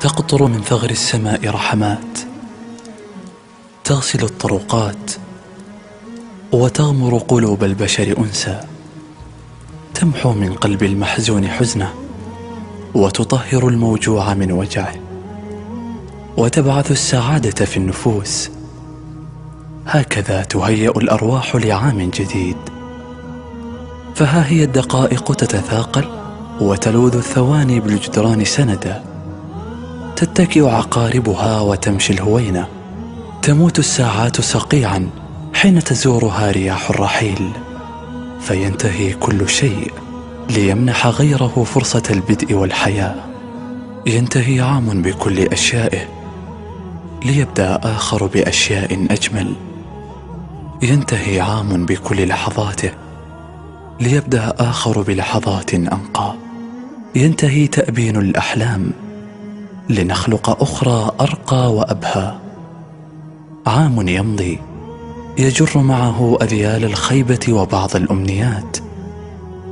تقطر من ثغر السماء رحمات تغسل الطرقات وتغمر قلوب البشر أنسا. تمحو من قلب المحزون حزنة وتطهر الموجوع من وجعه وتبعث السعادة في النفوس هكذا تهيأ الأرواح لعام جديد. فها هي الدقائق تتثاقل وتلوذ الثواني بالجدران سندا. تتكئ عقاربها وتمشي الهوينة تموت الساعات صقيعا حين تزورها رياح الرحيل. فينتهي كل شيء ليمنح غيره فرصة البدء والحياة ينتهي عام بكل أشيائه ليبدأ آخر بأشياء أجمل. ينتهي عام بكل لحظاته ليبدأ آخر بلحظات أنقى. ينتهي تأبين الأحلام لنخلق أخرى أرقى وأبهى. عام يمضي يجر معه أذيال الخيبة وبعض الأمنيات.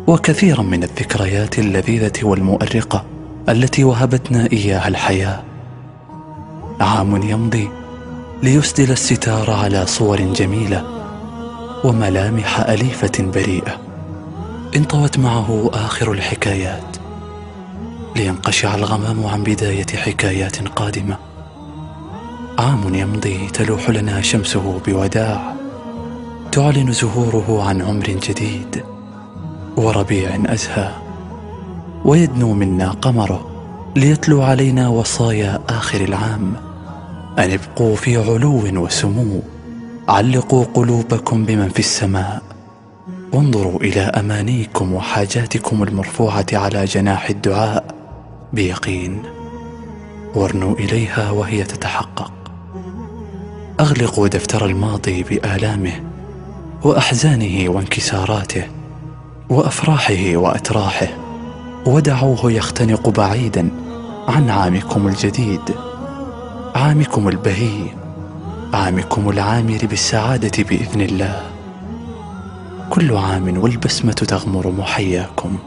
وكثيرا من الذكريات اللذيذة والمؤرقة التي وهبتنا إياها الحياة. عام يمضي ليسدل الستار على صور جميلة وملامح أليفة بريئة. انطوت معه آخر الحكايات. لينقشع الغمام عن بداية حكايات قادمة. عام يمضي تلوح لنا شمسه بوداع. تعلن زهوره عن عمر جديد. وربيع أزهى. ويدنو منا قمره. ليتلو علينا وصايا آخر العام. أن ابقوا في علو وسمو. علقوا قلوبكم بمن في السماء. وانظروا إلى أمانيكم وحاجاتكم المرفوعة على جناح الدعاء بيقين. وارنوا إليها وهي تتحقق. أغلقوا دفتر الماضي بآلامه وأحزانه وانكساراته وأفراحه وأتراحه. ودعوه يختنق بعيدا عن عامكم الجديد عامكم البهي عامكم العامر بالسعادة بإذن الله. كل عام والبسمة تغمر محياكم.